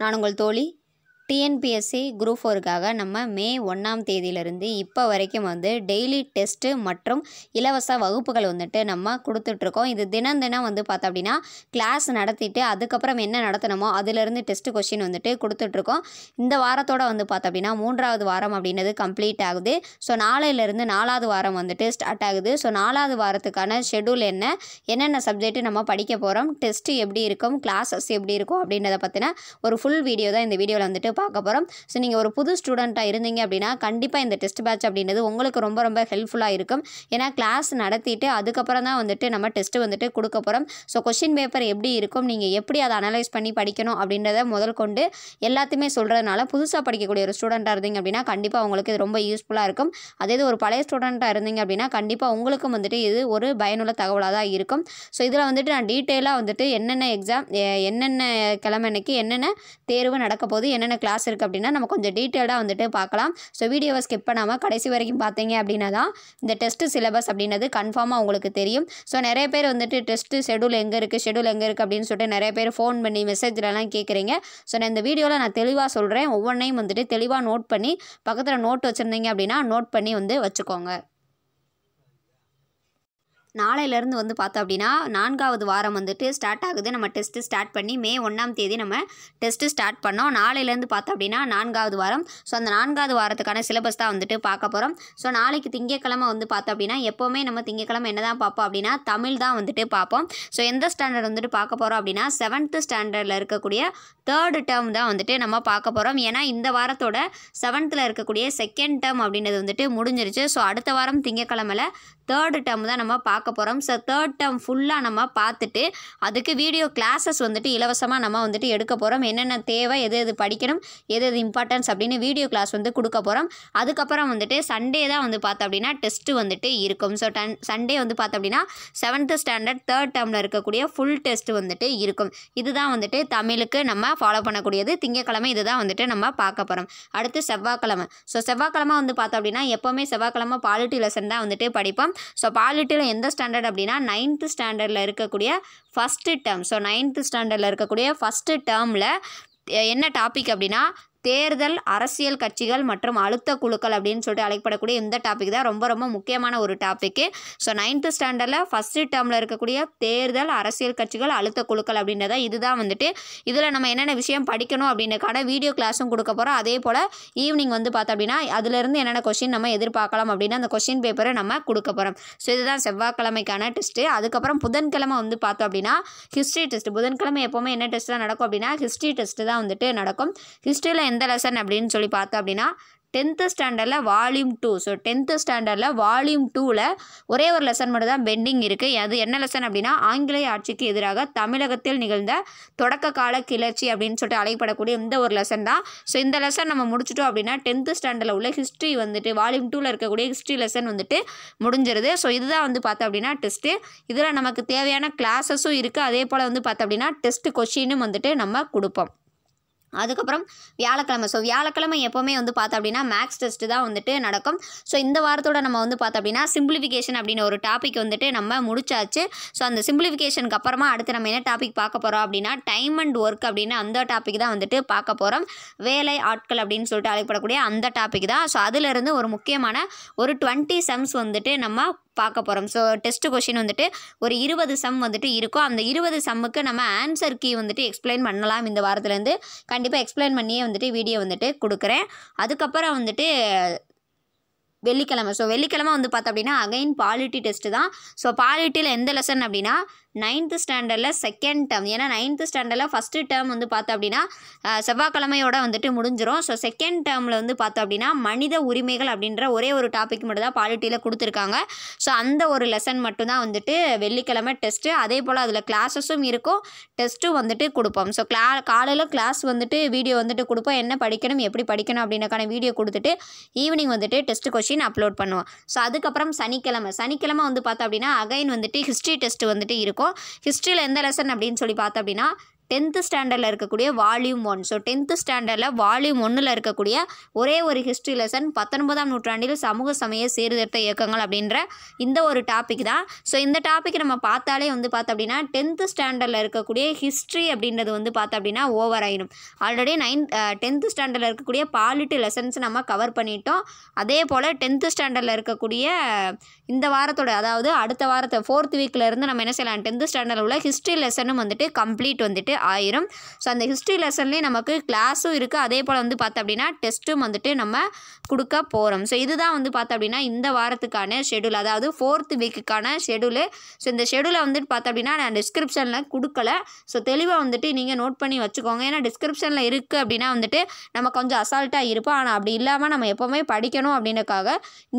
நான் உங்கள் தோழி டிஎன்பிஎஸ்சி குரூப் ஃபோருக்காக நம்ம மே ஒன்றாம் தேதியிலிருந்து இப்போ வரைக்கும் வந்து டெய்லி டெஸ்ட்டு மற்றும் இலவச வகுப்புகள் வந்துட்டு நம்ம கொடுத்துட்ருக்கோம். இது தினம் தினம் வந்து பார்த்தோம் அப்படின்னா கிளாஸ் நடத்திட்டு அதுக்கப்புறம் என்ன நடத்தணுமோ அதிலிருந்து டெஸ்ட்டு கொஷின் வந்துட்டு கொடுத்துட்ருக்கோம். இந்த வாரத்தோட வந்து பார்த்தோம் அப்படின்னா மூன்றாவது வாரம் அப்படின்றது கம்ப்ளீட் ஆகுது. ஸோ நாளையிலேருந்து நாலாவது வாரம் வந்துட்டு ஸ்டார்ட் ஆகுது. ஸோ நாலாவது வாரத்துக்கான ஷெடியூல் என்ன? என்னென்ன சப்ஜெக்ட்டு நம்ம படிக்க போகிறோம் டெஸ்ட்டு எப்படி இருக்கும்? கிளாஸஸ் எப்படி இருக்கும்? அப்படின்றத பற்றின ஒரு ஃபுல் வீடியோ தான் இந்த வீடியோவில் வந்துட்டு பார்க்க போகிறோம் ஸோ நீங்கள் ஒரு புது ஸ்டூடெண்ட்டாக இருந்தீங்க அப்படின்னா கண்டிப்பாக இந்த டெஸ்ட் பேட்ச் அப்படின்றது உங்களுக்கு ரொம்ப ரொம்ப ஹெல்ப்ஃபுல்லாக இருக்கும். ஏன்னா கிளாஸ் நடத்திட்டு அதுக்கப்புறம் தான் வந்துட்டு நம்ம டெஸ்ட்டு வந்துட்டு கொடுக்க போகிறோம் ஸோ கொஷின் பேப்பர் எப்படி இருக்கும்? நீங்கள் எப்படி அதை அனலைஸ் பண்ணி படிக்கணும் அப்படின்றத முதல் கொண்டு எல்லாத்தையுமே சொல்கிறதுனால புதுசாக படிக்கக்கூடிய ஒரு ஸ்டூடெண்ட்டாக இருந்தீங்க அப்படின்னா கண்டிப்பாக உங்களுக்கு இது ரொம்ப யூஸ்ஃபுல்லாக இருக்கும். அதே இது ஒரு பழைய ஸ்டூடெண்ட்டாக இருந்தீங்க அப்படின்னா கண்டிப்பாக உங்களுக்கும் வந்துட்டு இது ஒரு பயனுள்ள தகவலாக தான் இருக்கும். ஸோ இதில் வந்துட்டு நான் டீட்டெயிலாக வந்துட்டு என்னென்ன எக்ஸாம் என்னென்ன கிழமைக்கு என்னென்ன தேர்வு நடக்க போகுது என்னென்ன கிளாஸ் இருக்குது அப்படின்னா நம்ம கொஞ்சம் டீட்டெயிலாக வந்துட்டு பார்க்கலாம். ஸோ வீடியோவை ஸ்கிப் பண்ணாமல் கடைசி வரைக்கும் பார்த்தீங்க அப்படின்னா தான் இந்த டெஸ்ட் சிலபஸ் அப்படின்றது கன்ஃபார்மாக உங்களுக்கு தெரியும். ஸோ நிறைய பேர் வந்துட்டு டெஸ்ட்டு ஷெடியூல் எங்கே இருக்குது ஷெடியூல் எங்கே இருக்குது அப்படின்னு சொல்லிட்டு நிறைய பேர் ஃபோன் பண்ணி மெசேஜ்லலாம் கேட்குறீங்க ஸோ நான் இந்த வீடியோவில் நான் தெளிவாக சொல்கிறேன் ஒவ்வொன்றையும் வந்துட்டு தெளிவாக நோட் பண்ணி பக்கத்தில் நோட் வச்சுருந்தீங்க அப்படின்னா நோட் பண்ணி வந்து வச்சுக்கோங்க. நாளையிலேருந்து வந்து பார்த்தோம் அப்படின்னா நான்காவது வாரம் வந்துட்டு ஸ்டார்ட் ஆகுது. நம்ம டெஸ்ட்டு ஸ்டார்ட் பண்ணி மே ஒன்றாம் தேதி நம்ம டெஸ்ட்டு ஸ்டார்ட் பண்ணோம். நாளையிலேருந்து பார்த்தோம் அப்படின்னா நான்காவது வாரம். ஸோ அந்த நான்காவது வாரத்துக்கான சிலபஸ் தான் வந்துட்டு பார்க்க போகிறோம் ஸோ நாளைக்கு திங்கக்கிழமை வந்து பார்த்தோம் அப்படின்னா எப்போவுமே நம்ம திங்கக்கிழமை என்ன தான் பார்ப்போம் அப்படின்னா தமிழ் தான் வந்துட்டு பார்ப்போம். ஸோ எந்த ஸ்டாண்டர்ட் வந்துட்டு பார்க்க போகிறோம் அப்படின்னா செவன்த்து ஸ்டாண்டர்டில் இருக்கக்கூடிய தேர்டு டேர்ம் தான் வந்துட்டு நம்ம பார்க்க போகிறோம் ஏன்னா இந்த வாரத்தோட செவன்த்தில் இருக்கக்கூடிய செகண்ட் டேர்ம் அப்படின்றது வந்துட்டு முடிஞ்சிருச்சு. ஸோ அடுத்த வாரம் திங்கக்கிழமையில் தேர்டு டேர்ம் தான் நம்ம பார்க்க போகிறோம் ஸோ தேர்ட் டேர்ம் ஃபுல்லாக நம்ம பார்த்துட்டு அதுக்கு வீடியோ கிளாஸஸ் வந்துட்டு இலவசமாக நம்ம வந்துட்டு எடுக்க போகிறோம் என்னென்ன தேவை எது எது படிக்கணும் எது எது இம்பார்ட்டன்ஸ் அப்படின்னு வீடியோ கிளாஸ் வந்து கொடுக்க போகிறோம் அதுக்கப்புறம் வந்துட்டு சண்டே தான் வந்து பார்த்தோம் அப்படின்னா டெஸ்ட்டு வந்துட்டு இருக்கும். ஸோ டன் சண்டே வந்து பார்த்தோம் அப்படின்னா செவன்த்து ஸ்டாண்டர்ட் தேர்ட் டேர்மில் இருக்கக்கூடிய ஃபுல் டெஸ்ட் வந்துட்டு இருக்கும். இதுதான் வந்துட்டு தமிழுக்கு நம்ம ஃபாலோ பண்ணக்கூடியது. திங்கக்கிழமை இதுதான் வந்துட்டு நம்ம பார்க்க போகிறோம் அடுத்து செவ்வாய்க்கிழமை. ஸோ செவ்வாய்க்கிழமை வந்து பார்த்தோம் அப்படின்னா எப்போவுமே செவ்வாய்க்கிழமை பாலிட்டி லெசன் தான் வந்துட்டு படிப்போம். ஸோ பாலிட்டியில் எந்த ஸ்டாண்டர்ட் அப்படின்னா நைன்த்து ஸ்டாண்டர்டில் இருக்கக்கூடிய ஃபஸ்ட்டு டேர்ம் ஸோ நைன்த்து ஸ்டாண்டர்டில் இருக்கக்கூடிய ஃபஸ்ட்டு டேர்மில் என்ன டாபிக் அப்படின்னா தேர்தல் அரசியல் கட்சிகள் மற்றும் அழுத்த குழுக்கள் அப்படின்னு சொல்லிட்டு அழைக்கப்படக்கூடிய இந்த டாபிக் தான் ரொம்ப ரொம்ப முக்கியமான ஒரு டாப்பிக்கு ஸோ நைன்த்து ஸ்டாண்டர்டில் ஃபஸ்ட்டு டேர்மில் இருக்கக்கூடிய தேர்தல் அரசியல் கட்சிகள் அழுத்த குழுக்கள் அப்படின்றத இதுதான் வந்துட்டு. இதில் நம்ம என்னென்ன விஷயம் படிக்கணும் அப்படின்றக்கான வீடியோ கிளாஸும் கொடுக்க போகிறோம் அதே போல் ஈவினிங் வந்து பார்த்தோம் அப்படின்னா அதுலேருந்து என்னென்ன கொஷின் நம்ம எதிர்பார்க்கலாம் அப்படின்னா அந்த கொஷின் பேப்பரை நம்ம கொடுக்க போகிறோம் ஸோ இதுதான் செவ்வாய்க்கிழமைக்கான டெஸ்ட்டு அதுக்கப்புறம் புதன்கிழமை வந்து பார்த்தோம் அப்படின்னா ஹிஸ்ட்ரி டெஸ்ட் புதன்கிழமை எப்போவுமே என்ன டெஸ்ட்லாம் நடக்கும் அப்படின்னா ஹிஸ்ட்ரி டெஸ்ட்டு தான் வந்துட்டு நடக்கும். ஹிஸ்ட்ரியில் எந்த லெசன் அப்படின்னு சொல்லி பார்த்தோம் அப்படின்னா டென்த்து ஸ்டாண்டர்டில் வால்யூம் டூ ஸோ டென்த்து ஸ்டாண்டர்டில் வால்யூம் டூவில் ஒரே ஒரு லெசன் மட்டும் தான் பெண்டிங் இருக்குது அது என்ன லெசன் அப்படின்னா ஆங்கிலேய ஆட்சிக்கு எதிராக தமிழகத்தில் நிகழ்ந்த தொடக்க கால கிளர்ச்சி அப்படின்னு சொல்லிட்டு அழைப்படக்கூடிய இந்த ஒரு லெசன் தான். ஸோ இந்த லெசன் நம்ம முடிச்சிட்டோம் அப்படின்னா டென்த்து ஸ்டாண்டர்டில் உள்ள ஹிஸ்ட்ரி வந்துட்டு வால்யூம் டூவில் இருக்கக்கூடிய ஹிஸ்ட்ரி லெசன் வந்துட்டு முடிஞ்சிருது. ஸோ இதுதான் வந்து பார்த்தோம் அப்படின்னா டெஸ்ட்டு இதில் நமக்கு தேவையான கிளாஸஸும் இருக்குது அதே போல் வந்து பார்த்தோம் அப்படின்னா டெஸ்ட்டு கொஷினும் வந்துட்டு நம்ம கொடுப்போம். அதுக்கப்புறம் வியாழக்கிழமை. ஸோ வியாழக்கிழமை எப்போவுமே வந்து பார்த்தோம் அப்படின்னா மேக்ஸ் டெஸ்ட்டு தான் வந்துட்டு நடக்கும். ஸோ இந்த வாரத்தோட நம்ம வந்து பார்த்தோம் அப்படின்னா சிம்பிளிஃபிகேஷன் அப்படின்னு ஒரு டாபிக் வந்துட்டு நம்ம முடிச்சாச்சு. ஸோ அந்த சிம்பிளிஃபிகேஷனுக்கு அப்புறமா அடுத்து நம்ம என்ன டாபிக் பார்க்க போகிறோம் அப்படின்னா டைம் அண்ட் ஒர்க் அப்படின்னு அந்த டாபிக் தான் வந்துட்டு பார்க்க போகிறோம் வேலை ஆட்கள் அப்படின்னு சொல்லிட்டு அழைக்கப்படக்கூடிய அந்த டாபிக் தான். ஸோ அதிலிருந்து ஒரு முக்கியமான ஒரு டுவெண்ட்டி சம்ஸ் வந்துட்டு நம்ம பார்க்க போகிறோம் ஸோ டெஸ்ட் கொஷின் வந்துட்டு ஒரு இருபது சம் வந்துட்டு இருக்கும். அந்த இருபது சம்முக்கு நம்ம ஆன்சர் கீ வந்துட்டு எக்ஸ்பிளைன் பண்ணலாம். இந்த வாரத்துலேருந்து கண்டிப்பாக எக்ஸ்பிளைன் பண்ணியே வந்துட்டு வீடியோ வந்துட்டு கொடுக்குறேன். அதுக்கப்புறம் வந்துட்டு வெள்ளிக்கிழமை. ஸோ வெள்ளிக்கிழமை வந்து பார்த்தோம் அப்படின்னா அகைன் பாலிட்டி டெஸ்ட்டு தான். ஸோ பாலிட்டியில் எந்த லெசன் அப்படின்னா நைன்த்து ஸ்டாண்டர்டில் செகண்ட் டேர்ம் ஏன்னா நைன்த்து ஸ்டாண்டர்டில் ஃபஸ்ட்டு டேர்ம் வந்து பார்த்தோம் அப்படின்னா செவ்வாய்க்கிழமையோட வந்துட்டு முடிஞ்சிரும். ஸோ செகண்ட் டேர்மில் வந்து பார்த்தோம் அப்படின்னா மனித உரிமைகள் அப்படின்ற ஒரே ஒரு டாபிக் மட்டும் தான் பாலிட்டியில் கொடுத்துருக்காங்க. ஸோ அந்த ஒரு லெசன் மட்டும்தான் வந்துட்டு வெள்ளிக்கிழமை டெஸ்ட்டு அதே போல் அதில் கிளாஸஸும் இருக்கும். டெஸ்ட்டும் வந்துட்டு கொடுப்போம். ஸோ கிளா காலையில் கிளாஸ் வந்துட்டு வீடியோ வந்துட்டு கொடுப்போம். என்ன படிக்கணும் எப்படி படிக்கணும் அப்படின்னக்கான வீடியோ கொடுத்துட்டு ஈவினிங் வந்துட்டு டெஸ்ட் கொஷின் அப்லோட் பண்ணுவோம். ஸோ அதுக்கப்புறம் சனிக்கிழமை. சனிக்கிழமை வந்து பார்த்தோம் அப்படின்னா அகைன் வந்துட்டு ஹிஸ்ட்ரி டெஸ்ட் வந்துட்டு இருக்கும். ஹிஸ்ட்ரியில் எந்த லெசன் அப்படின்னு சொல்லி பார்த்தோம் அப்படின்னா டென்த்து ஸ்டாண்டர்டில் இருக்கக்கூடிய வால்யூம் ஒன் ஸோ டென்த்து ஸ்டாண்டர்டில் வால்யூம் ஒன்றில் இருக்கக்கூடிய ஒரே ஒரு ஹிஸ்ட்ரி லெசன் பத்தொன்பதாம் நூற்றாண்டில் சமூக சமய சீர்திருத்த இயக்கங்கள் அப்படின்ற இந்த ஒரு டாபிக் தான். ஸோ இந்த டாபிக் நம்ம பார்த்தாலே வந்து பார்த்தோம் அப்படின்னா டென்த்து ஸ்டாண்டர்டில் இருக்கக்கூடிய ஹிஸ்ட்ரி அப்படின்றது வந்து பார்த்தோம் அப்படின்னா ஓவர் ஆயிடும் ஆல்ரெடி நைன் டென்த்து ஸ்டாண்டர்டில் இருக்கக்கூடிய பாலிட்டி லெசன்ஸ் நம்ம கவர் பண்ணிட்டோம். அதே போல் டென்த்து ஸ்டாண்டர்டில் இருக்கக்கூடிய இந்த வாரத்தோட அதாவது அடுத்த வாரத்தை ஃபோர்த் வீக்கில் இருந்து நம்ம என்ன செய்யலாம்? டென்த்து ஸ்டாண்டர்டில் உள்ள ஹிஸ்ட்ரி லெசனும் வந்துட்டு கம்ப்ளீட் வந்துட்டு ஆயிரும். ஸோ அந்த ஹிஸ்ட்ரி லெசன்லேயே நமக்கு கிளாஸும் இருக்குது அதே போல் வந்து பார்த்தோம் அப்படின்னா டெஸ்ட்டும் வந்துட்டு நம்ம கொடுக்க போகிறோம் ஸோ இதுதான் வந்து பார்த்தோம் அப்படின்னா இந்த வாரத்துக்கான ஷெடியூல் அதாவது ஃபோர்த் வீக்குக்கான ஷெடியூலு ஸோ இந்த ஷெடியூலை வந்துட்டு பார்த்தோம் அப்படின்னா நான் டிஸ்கிரிப்ஷனில் கொடுக்கல. ஸோ தெளிவாக வந்துட்டு நீங்கள் நோட் பண்ணி வச்சுக்கோங்க. ஏன்னா டிஸ்கிரிப்ஷனில் இருக்குது அப்படின்னா வந்துட்டு நம்ம கொஞ்சம் அசால்ட்டாக இருப்போம். ஆனால் அப்படி இல்லாமல் நம்ம எப்போவுமே படிக்கணும் அப்படின்றக்காக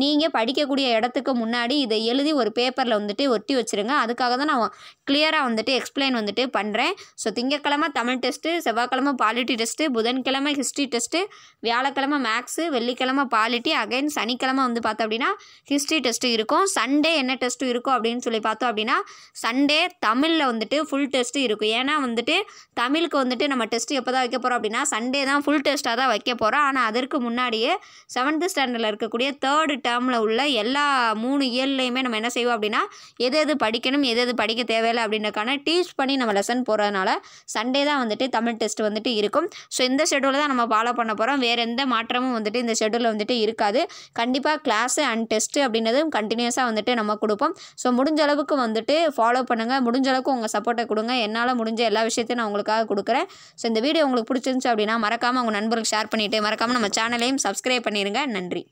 நீங்கள் படிக்கக்கூடிய இடத்துக்கு முன்னாடி இதை எழுதி ஒரு பேப்பரில் வந்துட்டு ஒட்டி வச்சுருங்க. அதுக்காக தான் நான் கிளியராக வந்துட்டு எக்ஸ்பிளைன் வந்துட்டு பண்ணுறேன் ஸோ திங்கக்கிழமை தமிழ் டெஸ்ட்டு செவ்வாய்க்கிழமை பாலிட்டி டெஸ்ட்டு புதன்கிழமை ஹிஸ்ட்ரி டெஸ்ட்டு வியாழக்கிழமை மேக்ஸு வெள்ளிக்கிழமை பாலிட்டி அகைன் சனிக்கிழமை வந்து பார்த்தோம் அப்படின்னா ஹிஸ்ட்ரி டெஸ்ட்டு இருக்கும். சண்டே என்ன டெஸ்ட்டு இருக்கும் அப்படின்னு சொல்லி பார்த்தோம் அப்படின்னா சண்டே தமிழில் வந்துட்டு ஃபுல் டெஸ்ட்டு இருக்கும். ஏன்னா வந்துட்டு தமிழுக்கு வந்துட்டு நம்ம டெஸ்ட்டு எப்போ தான் வைக்க போகிறோம் அப்படின்னா சண்டே தான் ஃபுல் டெஸ்ட்டாக தான் வைக்க போகிறோம் ஆனால் அதற்கு முன்னாடியே செவன்த்து ஸ்டாண்டர்டில் இருக்கக்கூடிய தேர்டு டேர்மில் உள்ள எல்லா மூணு இயர்லையுமே நம்ம என்ன செய்வோம் அப்படின்னா எது எது படிக்கணும் எது எது படிக்க தேவையில்லை அப்படின்றக்கான டீச் பண்ணி நம்ம லெசன் போகிறதுனால சண்டே தான் வந்துட்டு தமிழ் டெஸ்ட் வந்துட்டு இருக்கும். ஸோ இந்த ஷெடியூலை தான் நம்ம ஃபாலோ பண்ண போகிறோம் வேறு எந்த மாற்றமும் வந்துட்டு இந்த ஷெடியூலில் வந்துட்டு இருக்காது. கண்டிப்பாக கிளாஸு அண்ட் டெஸ்ட்டு அப்படின்றதும் கண்டினியூஸாக வந்துட்டு நம்ம கொடுப்போம். ஸோ முடிஞ்ச அளவுக்கு வந்துட்டு ஃபாலோ பண்ணுங்கள் முடிஞ்ச அளவுக்கு உங்கள் சப்போர்ட்டை கொடுங்க. என்னால் முடிஞ்ச எல்லா விஷயத்தையும் நான் உங்களுக்காக கொடுக்குறேன். ஸோ இந்த வீடியோ உங்களுக்கு பிடிச்சிருந்துச்சு அப்படின்னா மறக்காமல் உங்கள் நண்பர்களுக்கு ஷேர் பண்ணிவிட்டு மறக்காமல் நம்ம சேனலையும் சப்ஸ்கிரைப் பண்ணிடுங்க நன்றி.